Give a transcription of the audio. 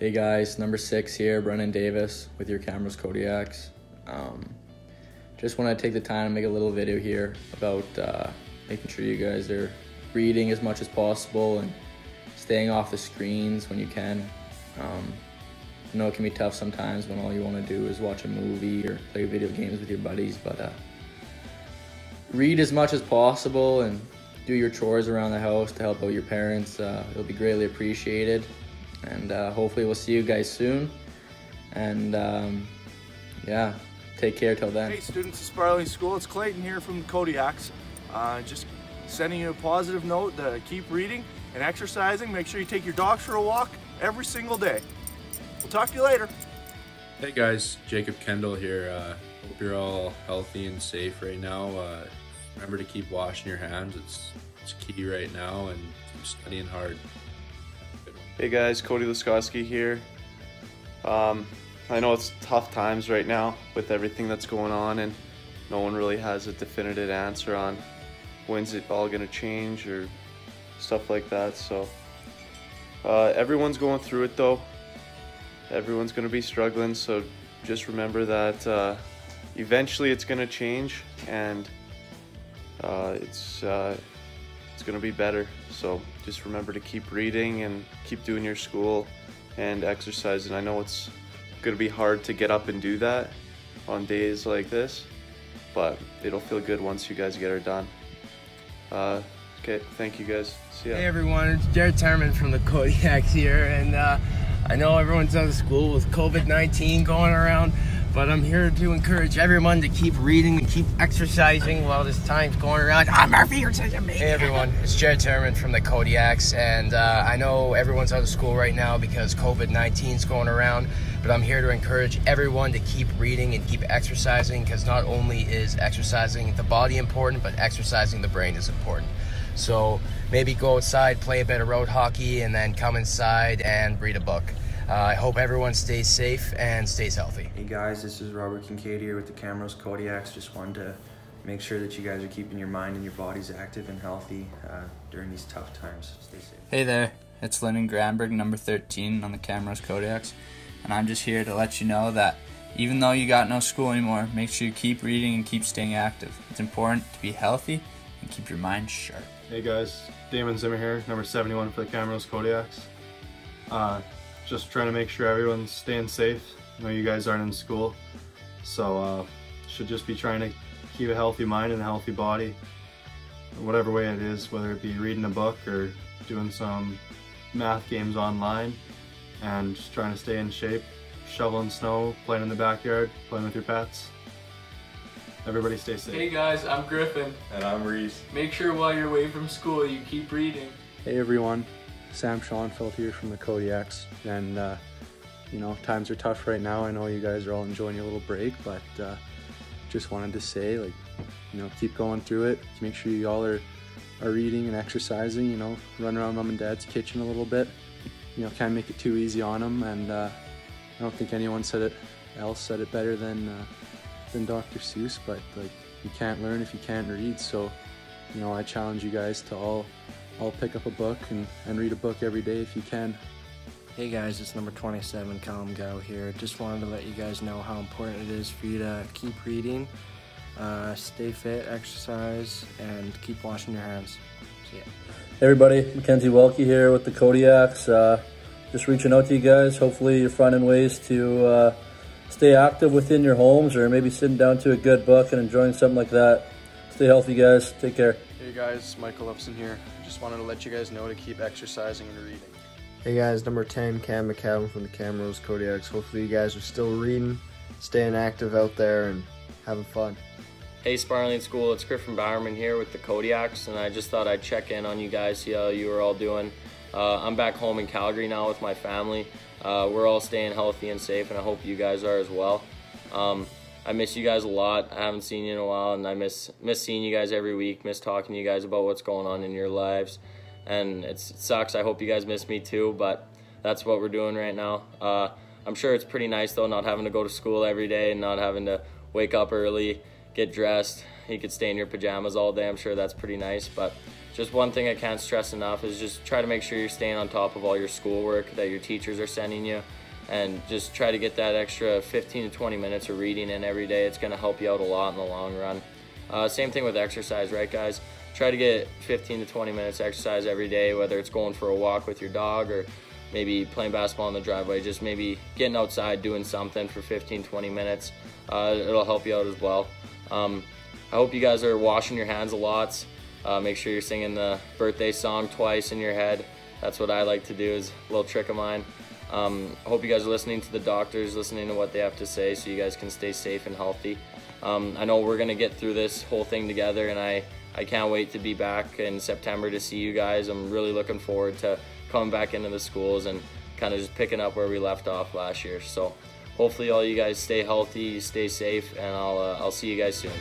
Hey guys, number six here, Brennan Davis with your Camrose Kodiaks. Um, just want to take the time to make a little video here about uh, making sure you guys are reading as much as possible and staying off the screens when you can. Um, I know it can be tough sometimes when all you want to do is watch a movie or play video games with your buddies, but uh, read as much as possible and do your chores around the house to help out your parents. Uh, it'll be greatly appreciated. And uh, hopefully, we'll see you guys soon. And um, yeah, take care till then. Hey, students of Sparling School, it's Clayton here from the Kodiaks. Uh, just sending you a positive note to keep reading and exercising. Make sure you take your dogs for a walk every single day. We'll talk to you later. Hey guys, Jacob Kendall here. Uh, hope you're all healthy and safe right now. Uh, remember to keep washing your hands. It's it's key right now, and keep studying hard. Hey guys, Cody Laskowski here. Um, I know it's tough times right now with everything that's going on, and no one really has a definitive answer on when's it all gonna change or stuff like that. So uh, everyone's going through it though. Everyone's gonna be struggling. So just remember that uh, eventually it's gonna change, and uh, it's it's gonna be better. So just remember to keep reading and keep doing your school and exercising. I know it's gonna be hard to get up and do that on days like this, but it'll feel good once you guys get it done. Uh, okay, thank you guys. See ya. Hey everyone, it's Jared Terman from the Kodiaks here, and uh, I know everyone's out of school with COVID-19 going around, but I'm here to encourage everyone to keep reading and keep exercising while this time's going around. I'm Murphy, you're such a Hey everyone, it's Jared Terman from the Kodiaks, and uh, I know everyone's out of school right now because COVID-19 is going around, but I'm here to encourage everyone to keep reading and keep exercising because not only is exercising the body important, but exercising the brain is important. So maybe go outside, play a bit of road hockey, and then come inside and read a book. Uh, I hope everyone stays safe and stays healthy. Hey guys, this is Robert Kincaid here with the Camrose Kodiaks. Just wanted to make sure that you guys are keeping your mind and your bodies active and healthy uh, during these tough times. Stay safe. Hey there, it's Lennon Granberg, number 13 on the Camrose Kodiaks, and I'm just here to let you know that even though you got no school anymore, make sure you keep reading and keep staying active. It's important to be healthy and keep your mind sharp. Hey guys, Damon Zimmer here, number 71 for the Camrose Kodiaks. Uh, just trying to make sure everyone's staying safe. I know you guys aren't in school, so uh, should just be trying to keep a healthy mind and a healthy body, whatever way it is, whether it be reading a book or doing some math games online, and just trying to stay in shape, shoveling snow, playing in the backyard, playing with your pets. Everybody stay safe. Hey guys, I'm Griffin. And I'm Reese. Make sure while you're away from school you keep reading. Hey everyone, Sam Schoenfeld here from the Kodiaks, and uh, you know times are tough right now. I know you guys are all enjoying your little break, but uh, just wanted to say, like, you know, keep going through it. Make sure you all are are reading and exercising. You know, run around mom and dad's kitchen a little bit. You know, can't make it too easy on them, and uh, I don't think anyone said it else said it better than uh, than Dr. Seuss. But like, you can't learn if you can't read. So, you know, I challenge you guys to all all pick up a book and, and read a book every day if you can. Hey guys, it's number 27, Callum Gow here. Just wanted to let you guys know how important it is for you to keep reading, uh, stay fit, exercise, and keep washing your hands. See ya. Hey everybody, Mackenzie Welke here with the Kodiaks. Uh, just reaching out to you guys. Hopefully you're finding ways to uh, stay active within your homes or maybe sitting down to a good book and enjoying something like that. Stay healthy guys. Take care. Hey guys, Michael Upson here. Just wanted to let you guys know to keep exercising and reading. Hey guys, number 10, Cam McCallum from the Camrose Kodiaks. Hopefully you guys are still reading, staying active out there, and having fun. Hey Sparling School, it's Griffin Bowerman here with the Kodiaks, and I just thought I'd check in on you guys, see how you are all doing. Uh, I'm back home in Calgary now with my family. Uh, we're all staying healthy and safe, and I hope you guys are as well. Um, I miss you guys a lot. I haven't seen you in a while, and I miss miss seeing you guys every week. Miss talking to you guys about what's going on in your lives, and it sucks. I hope you guys miss me too, but that's what we're doing right now. Uh, I'm sure it's pretty nice though, not having to go to school every day and not having to wake up early, get dressed. you could stay in your pajamas all day. I'm sure that's pretty nice. But just one thing I can't stress enough is just try to make sure you're staying on top of all your schoolwork that your teachers are sending you and just try to get that extra 15 to 20 minutes of reading in every day. It's going to help you out a lot in the long run. Uh, same thing with exercise, right, guys? Try to get 15 to 20 minutes exercise every day, whether it's going for a walk with your dog or maybe playing basketball in the driveway, just maybe getting outside doing something for 15, 20 minutes. Uh, it'll help you out as well. Um, I hope you guys are washing your hands a lot. Uh, make sure you're singing the birthday song twice in your head. That's what I like to do is a little trick of mine. Um, I hope you guys are listening to the doctors, listening to what they have to say so you guys can stay safe and healthy. Um, I know we're going to get through this whole thing together and I, I can't wait to be back in September to see you guys. I'm really looking forward to coming back into the schools and kind of just picking up where we left off last year. So hopefully all you guys stay healthy, stay safe, and I'll, uh, I'll see you guys soon.